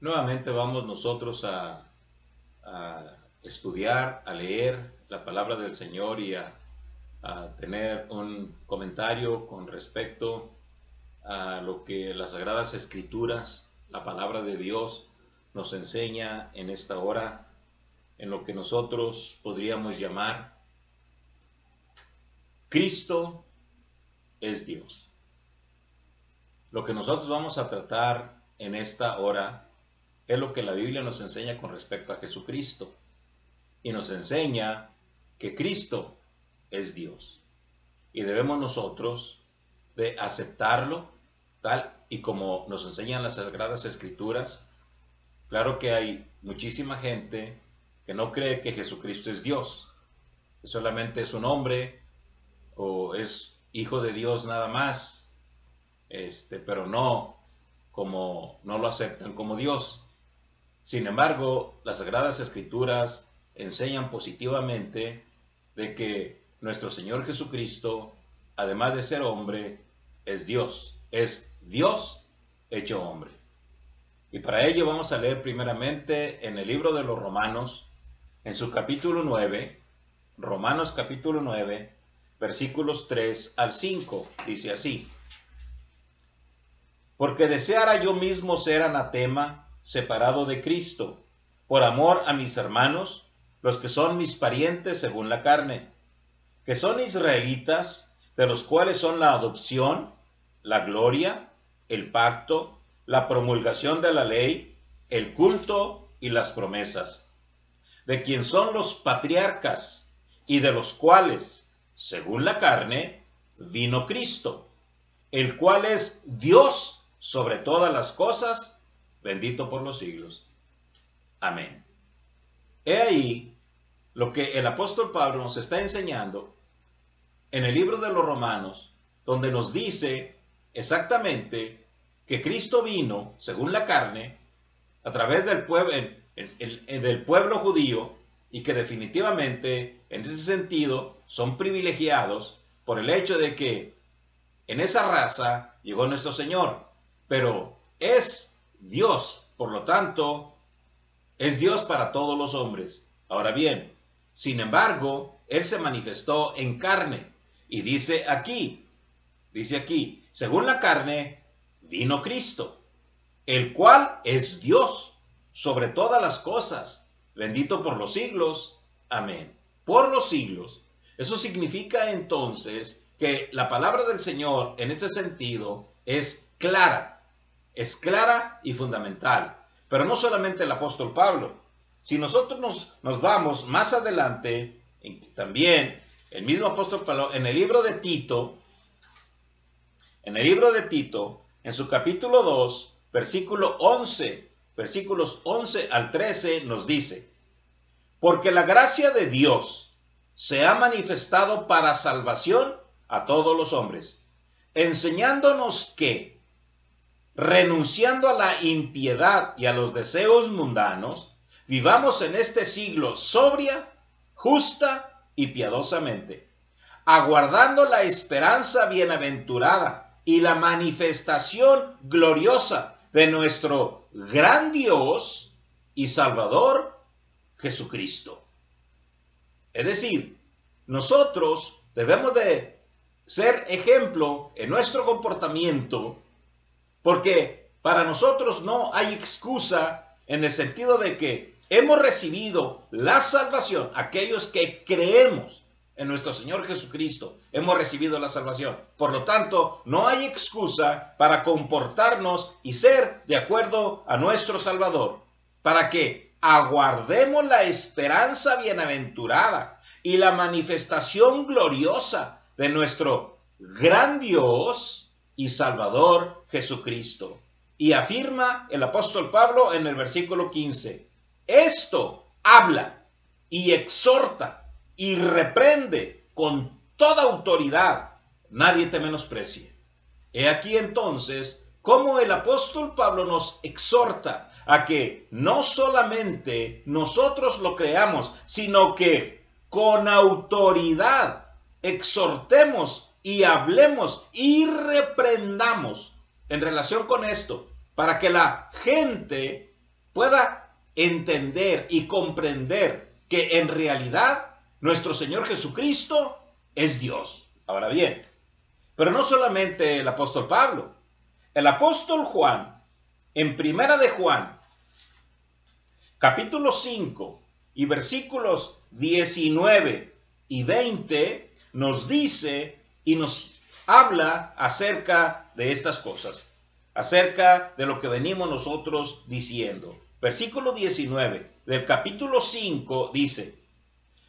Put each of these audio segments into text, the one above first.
Nuevamente vamos nosotros a, estudiar, a leer la palabra del Señor y a, tener un comentario con respecto a lo que las Sagradas Escrituras, la palabra de Dios, nos enseña en esta hora, en lo que nosotros podríamos llamar Cristo es Dios. Lo que nosotros vamos a tratar en esta hora es lo que la Biblia nos enseña con respecto a Jesucristo. Y nos enseña que Cristo es Dios. Y debemos nosotros de aceptarlo tal y como nos enseñan las Sagradas Escrituras. Claro que hay muchísima gente que no cree que Jesucristo es Dios, solamente es un hombre o es hijo de Dios nada más, este, pero no como no lo aceptan como Dios. Sin embargo, las Sagradas Escrituras enseñan positivamente de que nuestro Señor Jesucristo, además de ser hombre, es Dios, es Dios hecho hombre. Y para ello vamos a leer primeramente en el libro de los Romanos, en su capítulo 9, Romanos capítulo 9, versículos 3 al 5, dice así. Porque deseara yo mismo ser anatema, separado de Cristo, por amor a mis hermanos, los que son mis parientes según la carne, que son israelitas, de los cuales son la adopción, la gloria, el pacto, la promulgación de la ley, el culto y las promesas, de quien son los patriarcas, y de los cuales, según la carne, vino Cristo, el cual es Dios sobre todas las cosas, bendito por los siglos. Amén. He ahí lo que el apóstol Pablo nos está enseñando en el libro de los Romanos, donde nos dice exactamente que Cristo vino, según la carne, a través del pueblo, del pueblo judío y que definitivamente en ese sentido son privilegiados por el hecho de que en esa raza llegó nuestro Señor, pero es Dios, por lo tanto, es Dios para todos los hombres. Ahora bien, sin embargo, Él se manifestó en carne y dice aquí, dice aquí, según la carne, vino Cristo, el cual es Dios sobre todas las cosas, bendito por los siglos. Amén. Por los siglos. Eso significa entonces que la palabra del Señor en este sentido es clara es clara y fundamental. Pero no solamente el apóstol Pablo. Si nosotros nos, nos vamos más adelante, también el mismo apóstol Pablo, en el libro de Tito, en el libro de Tito, en su capítulo 2, versículo 11, versículos 11 al 13, nos dice, porque la gracia de Dios se ha manifestado para salvación a todos los hombres, enseñándonos que, renunciando a la impiedad y a los deseos mundanos, vivamos en este siglo sobria, justa y piadosamente, aguardando la esperanza bienaventurada y la manifestación gloriosa de nuestro gran Dios y Salvador Jesucristo. Es decir, nosotros debemos de ser ejemplo en nuestro comportamiento porque para nosotros no hay excusa en el sentido de que hemos recibido la salvación, aquellos que creemos en nuestro Señor Jesucristo, hemos recibido la salvación. Por lo tanto, no hay excusa para comportarnos y ser de acuerdo a nuestro Salvador, para que aguardemos la esperanza bienaventurada y la manifestación gloriosa de nuestro gran Dios y Salvador Jesucristo. Y afirma el apóstol Pablo en el versículo 15, esto habla y exhorta y reprende con toda autoridad, nadie te menosprecie. He aquí entonces cómo el apóstol Pablo nos exhorta a que no solamente nosotros lo creamos, sino que con autoridad exhortemos y hablemos y reprendamos en relación con esto, para que la gente pueda entender y comprender que en realidad nuestro Señor Jesucristo es Dios. Ahora bien, pero no solamente el apóstol Pablo, el apóstol Juan, en primera de Juan, capítulo 5 y versículos 19 y 20, nos dice y nos habla acerca de estas cosas, acerca de lo que venimos nosotros diciendo. Versículo 19 del capítulo 5 dice,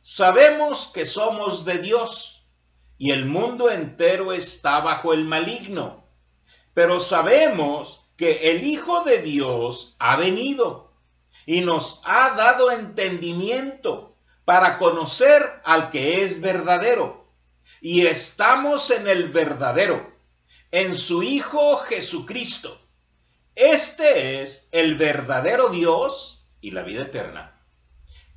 sabemos que somos de Dios y el mundo entero está bajo el maligno, pero sabemos que el Hijo de Dios ha venido y nos ha dado entendimiento para conocer al que es verdadero. Y estamos en el verdadero, en su Hijo Jesucristo. Este es el verdadero Dios y la vida eterna.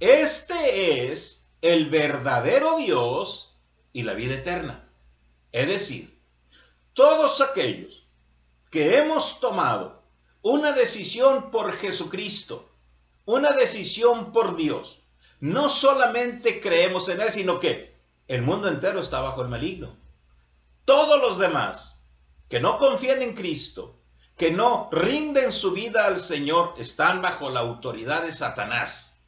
Este es el verdadero Dios y la vida eterna. Es decir, todos aquellos que hemos tomado una decisión por Jesucristo, una decisión por Dios, no solamente creemos en Él, sino que el mundo entero está bajo el maligno. Todos los demás que no confían en Cristo, que no rinden su vida al Señor, están bajo la autoridad de Satanás.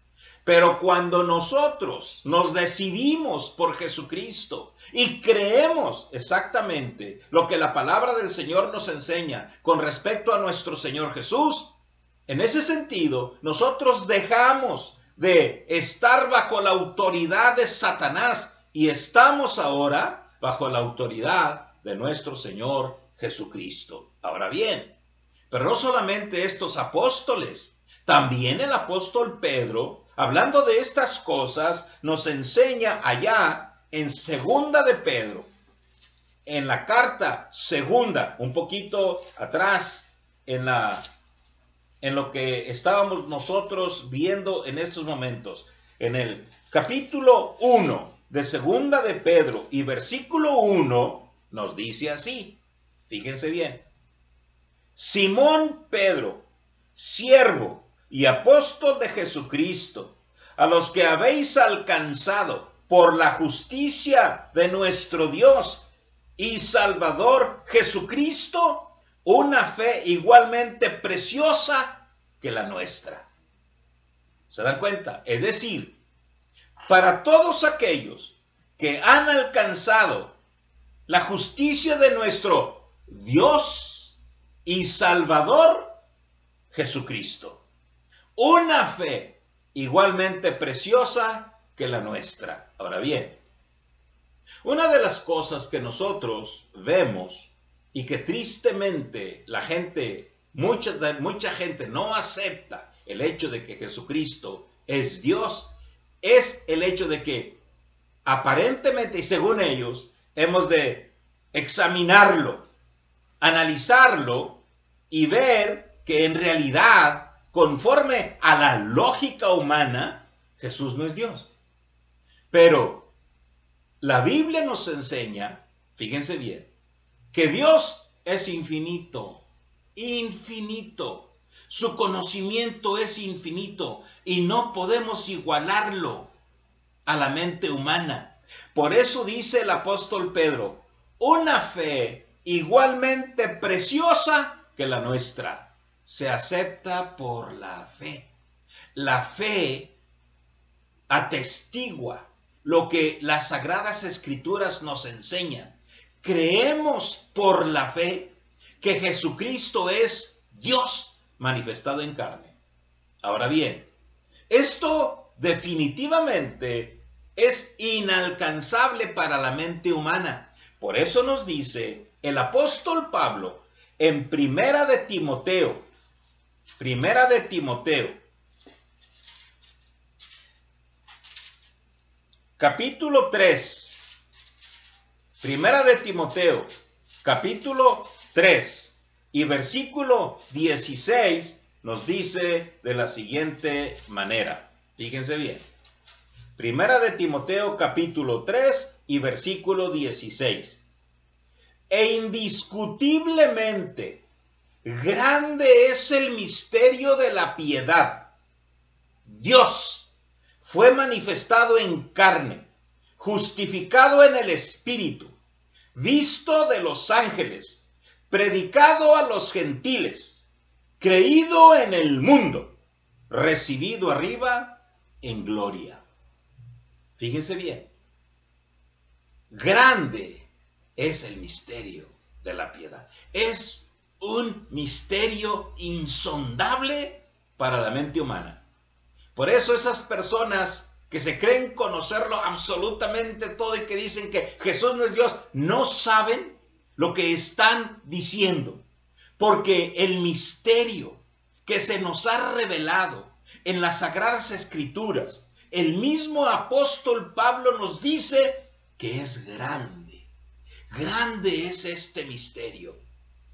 Pero cuando nosotros nos decidimos por Jesucristo y creemos exactamente lo que la palabra del Señor nos enseña con respecto a nuestro Señor Jesús, en ese sentido nosotros dejamos de estar bajo la autoridad de Satanás y estamos ahora bajo la autoridad de nuestro Señor Jesucristo. Ahora bien, pero no solamente estos apóstoles, también el apóstol Pedro, hablando de estas cosas, nos enseña allá en segunda de Pedro, en la carta segunda, un poquito atrás en la en lo que estábamos nosotros viendo en estos momentos. En el capítulo 1 de Segunda de Pedro y versículo 1 nos dice así. Fíjense bien. Simón Pedro, siervo y apóstol de Jesucristo, a los que habéis alcanzado por la justicia de nuestro Dios y Salvador Jesucristo, una fe igualmente preciosa que la nuestra. ¿Se dan cuenta? Es decir, para todos aquellos que han alcanzado la justicia de nuestro Dios y Salvador Jesucristo. Una fe igualmente preciosa que la nuestra. Ahora bien, una de las cosas que nosotros vemos y que tristemente la gente, mucha, mucha gente no acepta el hecho de que Jesucristo es Dios, es el hecho de que aparentemente y según ellos hemos de examinarlo, analizarlo y ver que en realidad, conforme a la lógica humana, Jesús no es Dios. Pero la Biblia nos enseña, fíjense bien, que Dios es infinito, infinito. Su conocimiento es infinito y no podemos igualarlo a la mente humana. Por eso dice el apóstol Pedro, una fe igualmente preciosa que la nuestra se acepta por la fe. La fe atestigua lo que las sagradas escrituras nos enseñan creemos por la fe que Jesucristo es Dios manifestado en carne. Ahora bien, esto definitivamente es inalcanzable para la mente humana. Por eso nos dice el apóstol Pablo en Primera de Timoteo, Primera de Timoteo, capítulo 3, Primera de Timoteo, capítulo 3 y versículo 16 nos dice de la siguiente manera. Fíjense bien. Primera de Timoteo, capítulo 3 y versículo 16. E indiscutiblemente grande es el misterio de la piedad. Dios fue manifestado en carne, justificado en el Espíritu, visto de los ángeles, predicado a los gentiles, creído en el mundo, recibido arriba en gloria. Fíjense bien, grande es el misterio de la piedad. Es un misterio insondable para la mente humana. Por eso esas personas que se creen conocerlo absolutamente todo y que dicen que Jesús no es Dios, no saben lo que están diciendo. Porque el misterio que se nos ha revelado en las sagradas escrituras, el mismo apóstol Pablo nos dice que es grande. Grande es este misterio.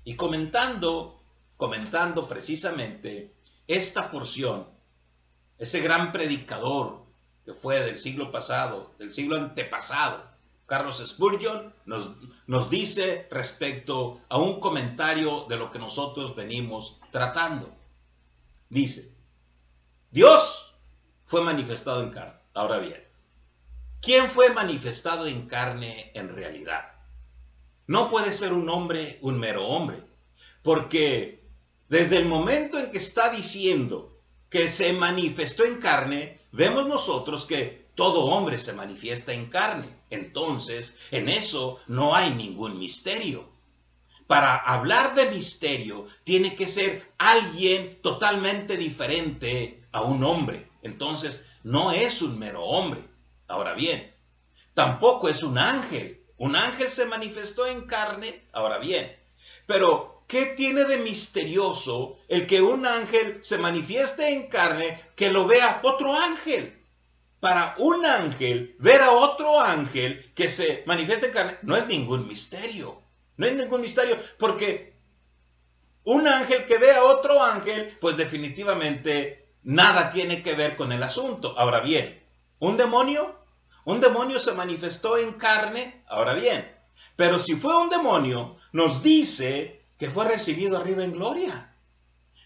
Y comentando, comentando precisamente esta porción, ese gran predicador que fue del siglo pasado, del siglo antepasado, Carlos Spurgeon, nos, nos dice respecto a un comentario de lo que nosotros venimos tratando. Dice, Dios fue manifestado en carne. Ahora bien, ¿quién fue manifestado en carne en realidad? No puede ser un hombre un mero hombre, porque desde el momento en que está diciendo que se manifestó en carne, vemos nosotros que todo hombre se manifiesta en carne. Entonces, en eso no hay ningún misterio. Para hablar de misterio, tiene que ser alguien totalmente diferente a un hombre. Entonces, no es un mero hombre. Ahora bien, tampoco es un ángel. Un ángel se manifestó en carne, ahora bien. Pero, ¿qué tiene de misterioso el que un ángel se manifieste en carne que lo vea otro ángel? Para un ángel, ver a otro ángel que se manifiesta en carne no es ningún misterio. No hay ningún misterio, porque un ángel que ve a otro ángel, pues definitivamente nada tiene que ver con el asunto. Ahora bien, un demonio un demonio se manifestó en carne, ahora bien, pero si fue un demonio, nos dice que fue recibido arriba en gloria.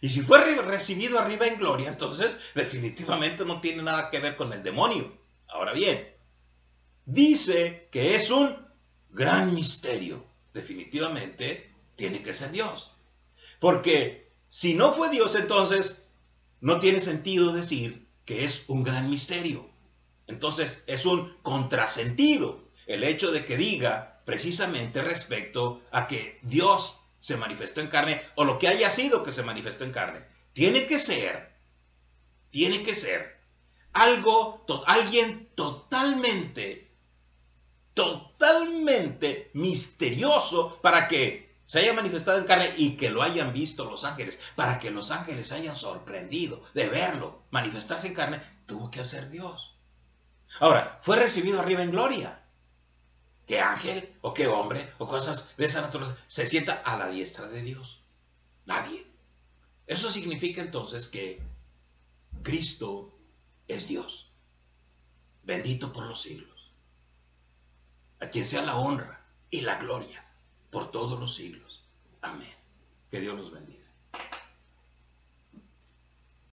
Y si fue recibido arriba en gloria, entonces definitivamente no tiene nada que ver con el demonio. Ahora bien, dice que es un gran misterio. Definitivamente tiene que ser Dios. Porque si no fue Dios, entonces no tiene sentido decir que es un gran misterio. Entonces es un contrasentido el hecho de que diga precisamente respecto a que Dios se manifestó en carne o lo que haya sido que se manifestó en carne. Tiene que ser, tiene que ser algo, alguien totalmente, totalmente misterioso para que se haya manifestado en carne y que lo hayan visto los ángeles, para que los ángeles hayan sorprendido de verlo manifestarse en carne, tuvo que hacer Dios. Ahora, fue recibido arriba en gloria. ¿Qué ángel o qué hombre o cosas de esa naturaleza se sienta a la diestra de Dios? Nadie. Eso significa entonces que Cristo es Dios, bendito por los siglos, a quien sea la honra y la gloria por todos los siglos. Amén. Que Dios los bendiga.